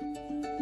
Música